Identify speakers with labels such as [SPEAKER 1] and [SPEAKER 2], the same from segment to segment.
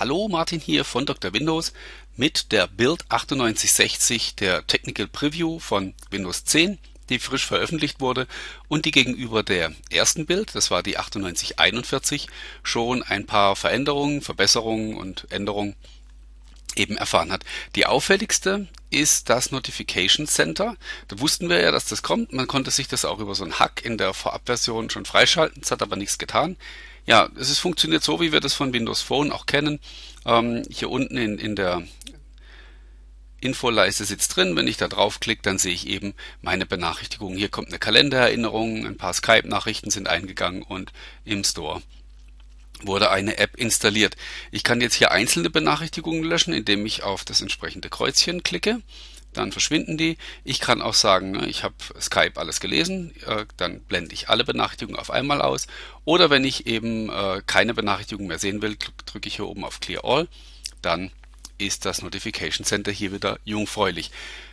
[SPEAKER 1] Hallo, Martin hier von Dr. Windows mit der Build 9860 der Technical Preview von Windows 10, die frisch veröffentlicht wurde und die gegenüber der ersten Build, das war die 9841, schon ein paar Veränderungen, Verbesserungen und Änderungen eben erfahren hat. Die auffälligste ist das Notification Center. Da wussten wir ja, dass das kommt. Man konnte sich das auch über so einen Hack in der Vorabversion schon freischalten. Das hat aber nichts getan. Ja, es funktioniert so, wie wir das von Windows Phone auch kennen. Ähm, hier unten in, in der Infoleiste sitzt drin. Wenn ich da draufklicke, dann sehe ich eben meine Benachrichtigungen. Hier kommt eine Kalendererinnerung, ein paar Skype-Nachrichten sind eingegangen und im Store wurde eine App installiert. Ich kann jetzt hier einzelne Benachrichtigungen löschen, indem ich auf das entsprechende Kreuzchen klicke dann verschwinden die. Ich kann auch sagen, ne, ich habe Skype alles gelesen, äh, dann blende ich alle Benachrichtigungen auf einmal aus. Oder wenn ich eben äh, keine Benachrichtigungen mehr sehen will, drücke ich hier oben auf Clear All, dann ist das Notification Center hier wieder jungfräulich.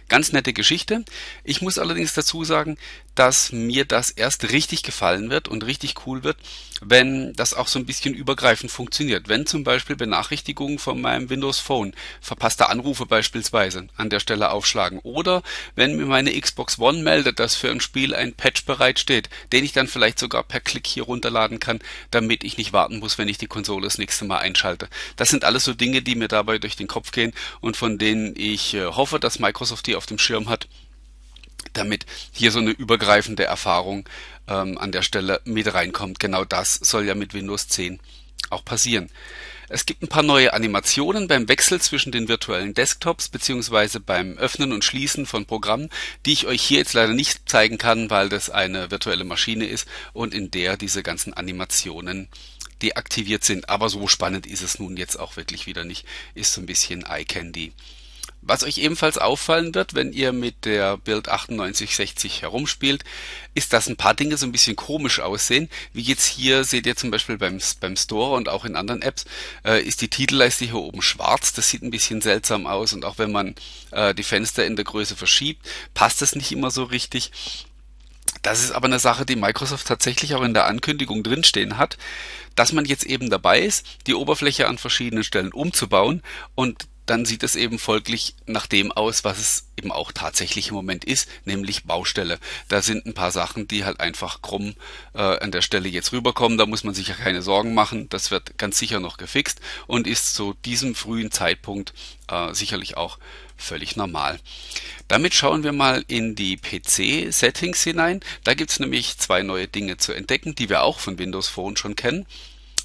[SPEAKER 1] Ganz nette Geschichte. Ich muss allerdings dazu sagen, dass mir das erst richtig gefallen wird und richtig cool wird, wenn das auch so ein bisschen übergreifend funktioniert. Wenn zum Beispiel Benachrichtigungen von meinem Windows Phone, verpasste Anrufe beispielsweise, an der Stelle aufschlagen. Oder wenn mir meine Xbox One meldet, dass für ein Spiel ein Patch bereitsteht, den ich dann vielleicht sogar per Klick hier runterladen kann, damit ich nicht warten muss, wenn ich die Konsole das nächste Mal einschalte. Das sind alles so Dinge, die mir dabei durch den Kopf gehen und von denen ich äh, hoffe, dass Microsoft die auf dem Schirm hat damit hier so eine übergreifende Erfahrung ähm, an der Stelle mit reinkommt. Genau das soll ja mit Windows 10 auch passieren. Es gibt ein paar neue Animationen beim Wechsel zwischen den virtuellen Desktops beziehungsweise beim Öffnen und Schließen von Programmen, die ich euch hier jetzt leider nicht zeigen kann, weil das eine virtuelle Maschine ist und in der diese ganzen Animationen deaktiviert sind. Aber so spannend ist es nun jetzt auch wirklich wieder nicht. Ist so ein bisschen Eye Candy. Was euch ebenfalls auffallen wird, wenn ihr mit der Build 9860 herumspielt, ist, dass ein paar Dinge so ein bisschen komisch aussehen. Wie jetzt hier seht ihr zum Beispiel beim, beim Store und auch in anderen Apps, äh, ist die Titelleiste hier oben schwarz. Das sieht ein bisschen seltsam aus und auch wenn man äh, die Fenster in der Größe verschiebt, passt das nicht immer so richtig. Das ist aber eine Sache, die Microsoft tatsächlich auch in der Ankündigung drinstehen hat, dass man jetzt eben dabei ist, die Oberfläche an verschiedenen Stellen umzubauen und dann sieht es eben folglich nach dem aus, was es eben auch tatsächlich im Moment ist, nämlich Baustelle. Da sind ein paar Sachen, die halt einfach krumm äh, an der Stelle jetzt rüberkommen. Da muss man sich ja keine Sorgen machen. Das wird ganz sicher noch gefixt und ist zu diesem frühen Zeitpunkt äh, sicherlich auch völlig normal. Damit schauen wir mal in die PC-Settings hinein. Da gibt's nämlich zwei neue Dinge zu entdecken, die wir auch von Windows Phone schon kennen.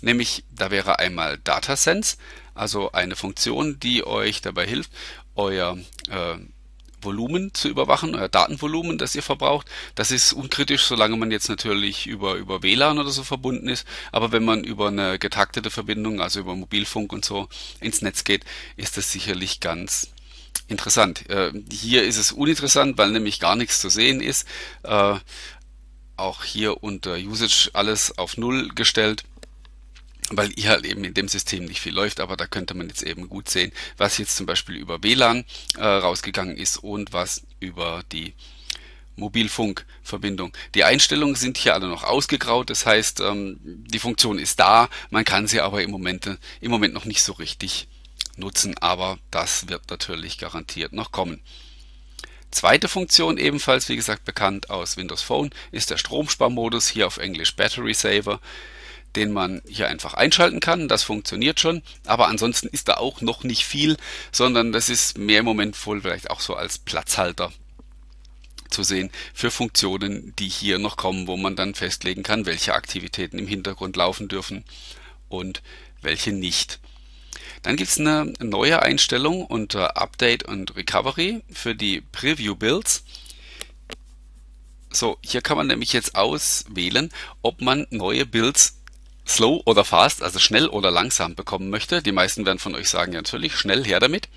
[SPEAKER 1] Nämlich, da wäre einmal DataSense also eine Funktion, die euch dabei hilft, euer äh, Volumen zu überwachen, euer Datenvolumen, das ihr verbraucht. Das ist unkritisch, solange man jetzt natürlich über, über WLAN oder so verbunden ist. Aber wenn man über eine getaktete Verbindung, also über Mobilfunk und so ins Netz geht, ist das sicherlich ganz interessant. Äh, hier ist es uninteressant, weil nämlich gar nichts zu sehen ist. Äh, auch hier unter Usage alles auf Null gestellt weil hier halt eben in dem System nicht viel läuft, aber da könnte man jetzt eben gut sehen, was jetzt zum Beispiel über WLAN äh, rausgegangen ist und was über die Mobilfunkverbindung. Die Einstellungen sind hier alle noch ausgegraut, das heißt, ähm, die Funktion ist da, man kann sie aber im Moment, im Moment noch nicht so richtig nutzen, aber das wird natürlich garantiert noch kommen. Zweite Funktion, ebenfalls wie gesagt bekannt aus Windows Phone, ist der Stromsparmodus, hier auf Englisch Battery Saver den man hier einfach einschalten kann. Das funktioniert schon. Aber ansonsten ist da auch noch nicht viel, sondern das ist mehr im Moment wohl vielleicht auch so als Platzhalter zu sehen für Funktionen, die hier noch kommen, wo man dann festlegen kann, welche Aktivitäten im Hintergrund laufen dürfen und welche nicht. Dann gibt es eine neue Einstellung unter Update und Recovery für die Preview Builds. So, hier kann man nämlich jetzt auswählen, ob man neue Builds slow oder fast, also schnell oder langsam bekommen möchte. Die meisten werden von euch sagen, ja natürlich, schnell her damit.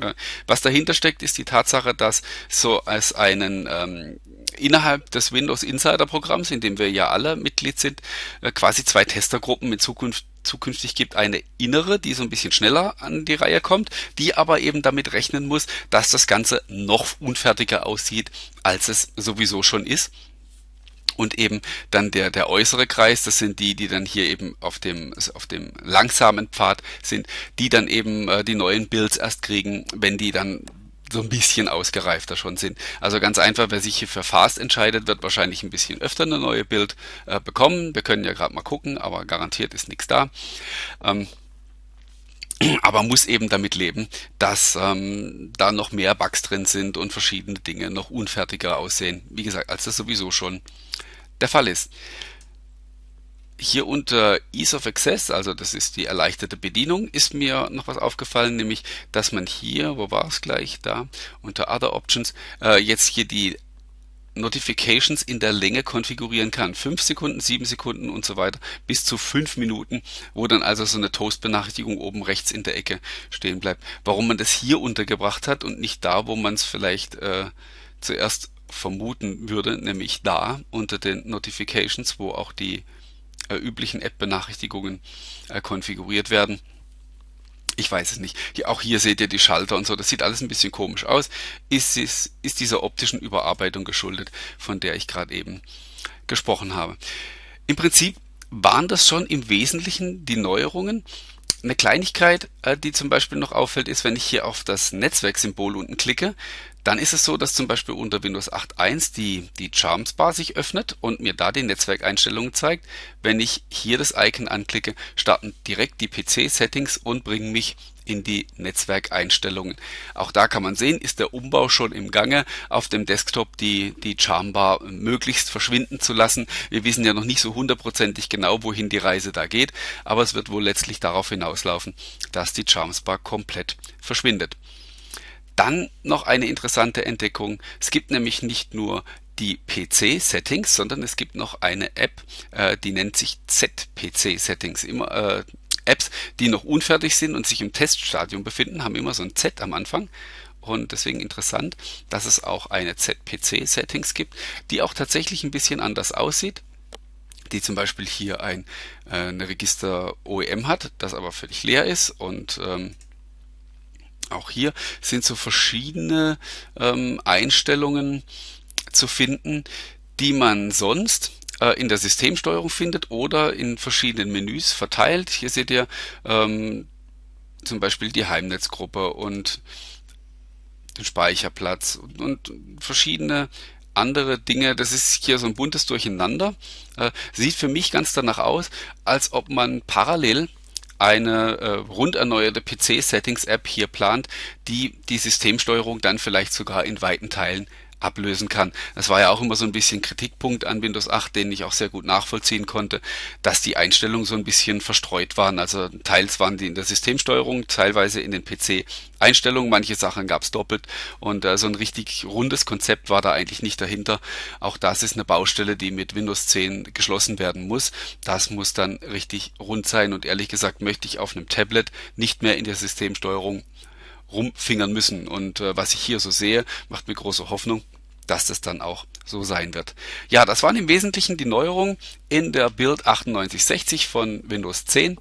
[SPEAKER 1] Äh, was dahinter steckt, ist die Tatsache, dass so als einen ähm, innerhalb des Windows Insider Programms, in dem wir ja alle Mitglied sind, äh, quasi zwei Testergruppen in Zukunft zukünftig gibt eine innere, die so ein bisschen schneller an die Reihe kommt, die aber eben damit rechnen muss, dass das Ganze noch unfertiger aussieht, als es sowieso schon ist und eben dann der, der äußere Kreis, das sind die, die dann hier eben auf dem, auf dem langsamen Pfad sind, die dann eben äh, die neuen Builds erst kriegen, wenn die dann so ein bisschen ausgereifter schon sind. Also ganz einfach, wer sich hier für Fast entscheidet, wird wahrscheinlich ein bisschen öfter eine neue Build äh, bekommen. Wir können ja gerade mal gucken, aber garantiert ist nichts da. Ähm, aber muss eben damit leben, dass ähm, da noch mehr Bugs drin sind und verschiedene Dinge noch unfertiger aussehen. Wie gesagt, als das sowieso schon der Fall ist. Hier unter Ease of Access, also das ist die erleichterte Bedienung, ist mir noch was aufgefallen, nämlich, dass man hier, wo war es gleich, da, unter Other Options, äh, jetzt hier die Notifications in der Länge konfigurieren kann. 5 Sekunden, 7 Sekunden und so weiter, bis zu 5 Minuten, wo dann also so eine Toast-Benachrichtigung oben rechts in der Ecke stehen bleibt. Warum man das hier untergebracht hat und nicht da, wo man es vielleicht äh, zuerst vermuten würde, nämlich da unter den Notifications, wo auch die äh, üblichen App-Benachrichtigungen äh, konfiguriert werden. Ich weiß es nicht. Hier, auch hier seht ihr die Schalter und so. Das sieht alles ein bisschen komisch aus. Ist, ist, ist dieser optischen Überarbeitung geschuldet, von der ich gerade eben gesprochen habe. Im Prinzip waren das schon im Wesentlichen die Neuerungen. Eine Kleinigkeit, äh, die zum Beispiel noch auffällt, ist, wenn ich hier auf das Netzwerksymbol unten klicke, dann ist es so, dass zum Beispiel unter Windows 8.1 die, die Charms Bar sich öffnet und mir da die Netzwerkeinstellungen zeigt. Wenn ich hier das Icon anklicke, starten direkt die PC-Settings und bringen mich in die Netzwerkeinstellungen. Auch da kann man sehen, ist der Umbau schon im Gange, auf dem Desktop die, die Charmbar möglichst verschwinden zu lassen. Wir wissen ja noch nicht so hundertprozentig genau, wohin die Reise da geht, aber es wird wohl letztlich darauf hinauslaufen, dass die Charmsbar komplett verschwindet. Dann noch eine interessante Entdeckung. Es gibt nämlich nicht nur die PC-Settings, sondern es gibt noch eine App, äh, die nennt sich ZPC-Settings. Immer äh, Apps, die noch unfertig sind und sich im Teststadium befinden, haben immer so ein Z am Anfang. Und deswegen interessant, dass es auch eine ZPC-Settings gibt, die auch tatsächlich ein bisschen anders aussieht die zum Beispiel hier ein äh, Register OEM hat, das aber völlig leer ist und ähm, auch hier sind so verschiedene ähm, Einstellungen zu finden, die man sonst äh, in der Systemsteuerung findet oder in verschiedenen Menüs verteilt. Hier seht ihr ähm, zum Beispiel die Heimnetzgruppe und den Speicherplatz und, und verschiedene andere Dinge. Das ist hier so ein buntes Durcheinander. Äh, sieht für mich ganz danach aus, als ob man parallel eine äh, rund erneuerte PC-Settings-App hier plant, die die Systemsteuerung dann vielleicht sogar in weiten Teilen ablösen kann. Das war ja auch immer so ein bisschen Kritikpunkt an Windows 8, den ich auch sehr gut nachvollziehen konnte, dass die Einstellungen so ein bisschen verstreut waren. Also teils waren die in der Systemsteuerung, teilweise in den PC-Einstellungen, manche Sachen gab es doppelt und äh, so ein richtig rundes Konzept war da eigentlich nicht dahinter. Auch das ist eine Baustelle, die mit Windows 10 geschlossen werden muss. Das muss dann richtig rund sein und ehrlich gesagt möchte ich auf einem Tablet nicht mehr in der Systemsteuerung rumfingern müssen. Und äh, was ich hier so sehe, macht mir große Hoffnung, dass das dann auch so sein wird. Ja, das waren im Wesentlichen die Neuerungen in der Build 9860 von Windows 10.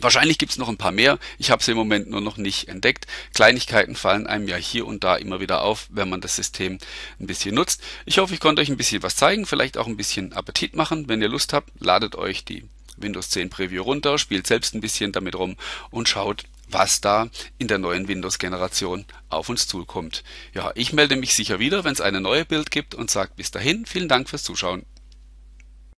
[SPEAKER 1] Wahrscheinlich gibt's noch ein paar mehr. Ich habe sie im Moment nur noch nicht entdeckt. Kleinigkeiten fallen einem ja hier und da immer wieder auf, wenn man das System ein bisschen nutzt. Ich hoffe, ich konnte euch ein bisschen was zeigen, vielleicht auch ein bisschen Appetit machen. Wenn ihr Lust habt, ladet euch die Windows 10 Preview runter, spielt selbst ein bisschen damit rum und schaut, was da in der neuen Windows-Generation auf uns zukommt. Ja, ich melde mich sicher wieder, wenn es eine neue Bild gibt und sage bis dahin vielen Dank fürs Zuschauen.